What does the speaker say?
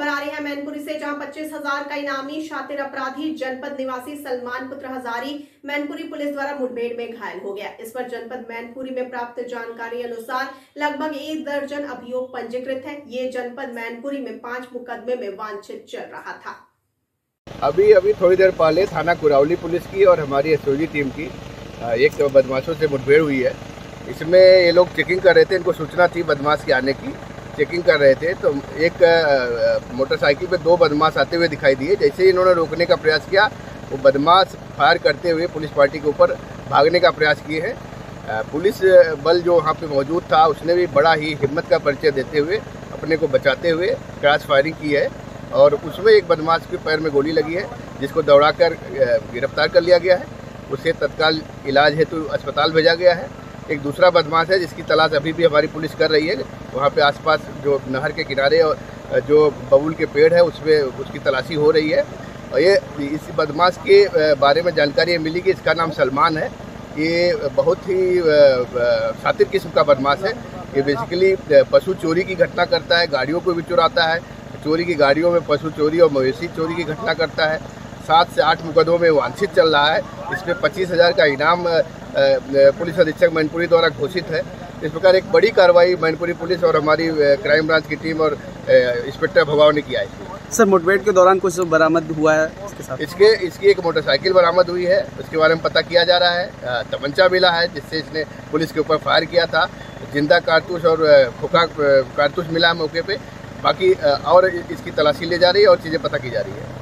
खबर आ रही है मैनपुरी से, जहाँ पच्चीस हज़ार का इनामी शातिर अपराधी जनपद निवासी सलमान पुत्र हजारी मैनपुरी पुलिस द्वारा मुठभेड़ में घायल हो गया। इस पर जनपद मैनपुरी में प्राप्त जानकारी अनुसार लगभग एक दर्जन अभियोग पंजीकृत है। ये जनपद मैनपुरी में पाँच मुकदमे में वांछित चल रहा था। अभी अभी थोड़ी देर पहले थाना कुरावली पुलिस की और हमारी एसओजी टीम की एक बदमाशों से मुठभेड़ हुई है। इसमें ये लोग चेकिंग कर रहे थे, इनको सूचना थी बदमाश के आने की। चेकिंग कर रहे थे तो एक मोटरसाइकिल पे दो बदमाश आते हुए दिखाई दिए। जैसे ही इन्होंने रोकने का प्रयास किया, वो बदमाश फायर करते हुए पुलिस पार्टी के ऊपर भागने का प्रयास किए हैं। पुलिस बल जो वहाँ पे मौजूद था, उसने भी बड़ा ही हिम्मत का परिचय देते हुए, अपने को बचाते हुए क्रॉस फायरिंग की है और उसमें एक बदमाश के पैर में गोली लगी है, जिसको दौड़ाकर गिरफ़्तार कर लिया गया है। उसे तत्काल इलाज हेतु अस्पताल भेजा गया है। एक दूसरा बदमाश है जिसकी तलाश अभी भी हमारी पुलिस कर रही है। वहाँ पे आसपास जो नहर के किनारे और जो बबुल के पेड़ है, उसमें उसकी तलाशी हो रही है। और ये इस बदमाश के बारे में जानकारी मिली कि इसका नाम सलमान है। ये बहुत ही शातिर किस्म का बदमाश है। ये बेसिकली पशु चोरी की घटना करता है, गाड़ियों को भी चुराता है। चोरी की गाड़ियों में पशु चोरी और मवेशी चोरी की घटना करता है। सात से आठ मुकदमों में वांछित चल रहा है। इसमें पच्चीस हज़ार का इनाम पुलिस अधीक्षक मैनपुरी द्वारा घोषित है। इस प्रकार एक बड़ी कार्रवाई मैनपुरी पुलिस और हमारी क्राइम ब्रांच की टीम और इंस्पेक्टर भगाव ने किया है। सर मुठभेड़ के दौरान कुछ बरामद हुआ है इसके साथ? इसके इसकी एक मोटरसाइकिल बरामद हुई है। उसके बारे में पता किया जा रहा है। तमंचा मिला है जिससे इसने पुलिस के ऊपर फायर किया था। ज़िंदा कारतूस और खोखा कारतूस मिला है मौके पे। बाकी और इसकी तलाशी ली जा रही है और चीज़ें पता की जा रही है।